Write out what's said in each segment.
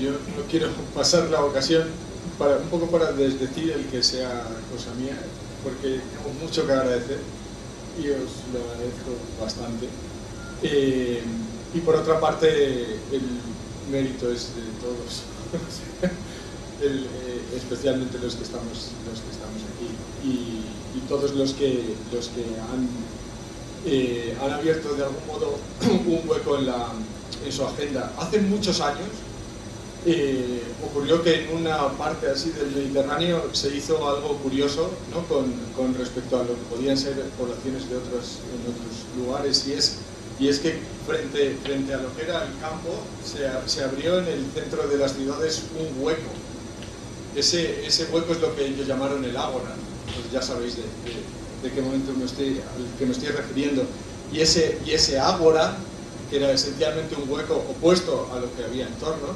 yo no quiero pasar la ocasión para un poco para desdecir el que sea cosa mía, porque tengo mucho que agradecer y os lo agradezco bastante. Eh, y por otra parte, el mérito es de todos, eh, especialmente los que estamos, los que estamos aquí y, todos los que, los que han, eh, han abierto de algún modo un hueco en, la, en su agenda. Hace muchos años, eh, ocurrió que en una parte así del Mediterráneo se hizo algo curioso ¿no? con, respecto a lo que podían ser poblaciones de otros, en otros lugares y es, y es que frente, frente a lo que era el campo se, se abrió en el centro de las ciudades un hueco. Ese, ese hueco es lo que ellos llamaron el ágora, pues ya sabéis de, de, qué momento me estoy, al que me estoy refiriendo. Y ese, y ese ágora, que era esencialmente un hueco opuesto a lo que había en torno,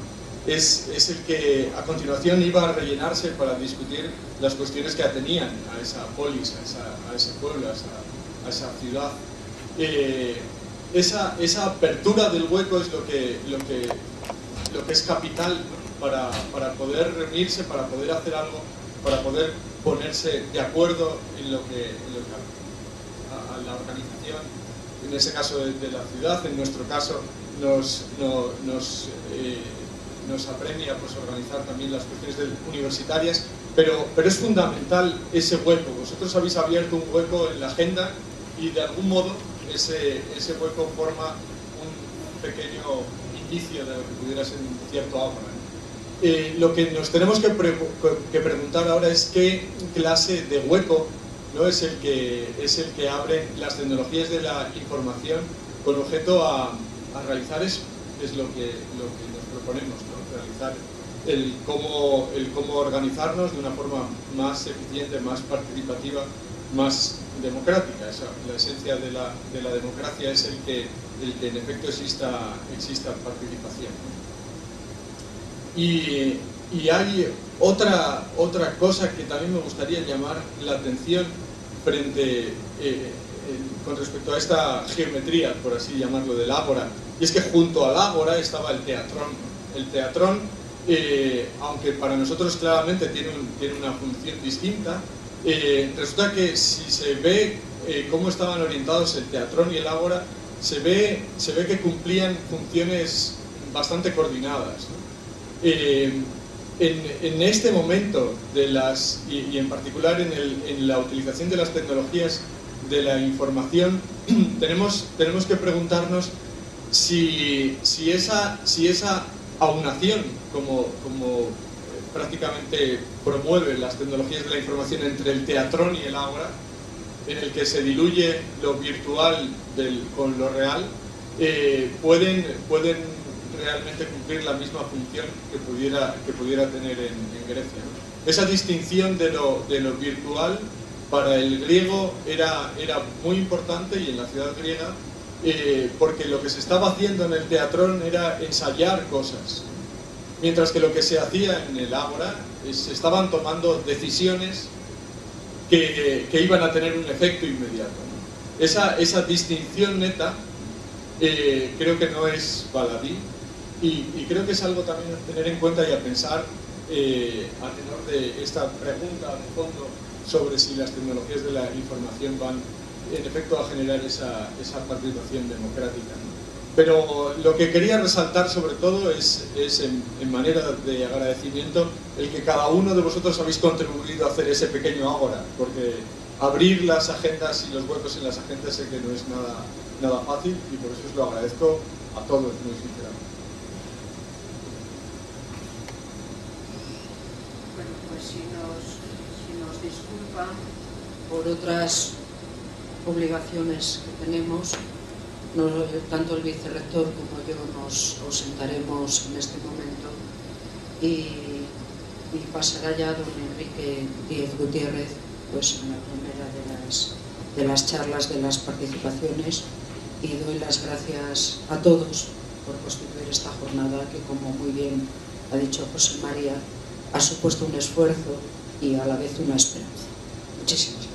es, es, el que a continuación iba a rellenarse para discutir las cuestiones que atenían a esa polis, a, esa, a ese pueblo, a esa, ciudad. Eh, esa, esa, apertura del hueco es lo que, lo que, lo que es capital para, para, poder reunirse, para poder hacer algo, para poder ponerse de acuerdo en lo que, en lo que a, la organización, en ese caso de, de, la ciudad, en nuestro caso nos, no, nos eh, nos apremia pues, organizar también las cuestiones universitarias, pero, pero es fundamental ese hueco. Vosotros habéis abierto un hueco en la agenda y de algún modo ese, ese hueco forma un pequeño indicio de lo que pudiera ser un cierto agua. Eh, lo que nos tenemos que, pre que, preguntar ahora es qué clase de hueco ¿no? es, el que, es el que abre las tecnologías de la información con objeto a, a realizar eso, es lo que, lo que nos proponemos realizar el cómo, el cómo organizarnos de una forma más eficiente, más participativa, más democrática. Esa, la esencia de la, de la, democracia es el que, el que en efecto exista, exista participación. Y, y, hay otra, otra cosa que también me gustaría llamar la atención frente, eh, con respecto a esta geometría, por así llamarlo, del ágora, y es que junto al ágora estaba el teatrón el teatrón, eh, aunque para nosotros claramente tiene, tiene una función distinta, eh, resulta que si se ve eh, cómo estaban orientados el teatrón y el ágora, se ve, se ve que cumplían funciones bastante coordinadas. En, en, este momento de las, y, en particular en, el, en, la utilización de las tecnologías de la información, tenemos, tenemos que preguntarnos si, si, esa, si esa aunación, como, como prácticamente promueve las tecnologías de la información entre el teatrón y el ágora, en el que se diluye lo virtual del, con lo real, eh, pueden, pueden realmente cumplir la misma función que pudiera, que pudiera tener en, en Grecia. Esa distinción de lo, de lo virtual para el griego era, era muy importante y en la ciudad griega eh, porque lo que se estaba haciendo en el teatrón era ensayar cosas, mientras que lo que se hacía en el ágora se estaban tomando decisiones que, que, iban a tener un efecto inmediato. Esa, esa, distinción neta eh, creo que no es baladí y, y, creo que es algo también a tener en cuenta y a pensar eh, a tenor de esta pregunta de fondo sobre si las tecnologías de la información van en efecto a generar esa, esa participación democrática. Pero lo que quería resaltar sobre todo es, es en, en, manera de agradecimiento el que cada uno de vosotros habéis contribuido a hacer ese pequeño ahora, porque abrir las agendas y los huecos en las agendas sé que no es nada, nada fácil y por eso os lo agradezco a todos muy sinceramente. Pues si nos, si nos disculpan por otras obligaciones que tenemos, tanto el vicerrector como yo nos ausentaremos en este momento y, y pasará ya don Enrique Díez Gutiérrez pues en la primera de las, de las charlas de las participaciones y doy las gracias a todos por constituir esta jornada que como muy bien ha dicho José María ha supuesto un esfuerzo y a la vez una esperanza. Muchísimas gracias.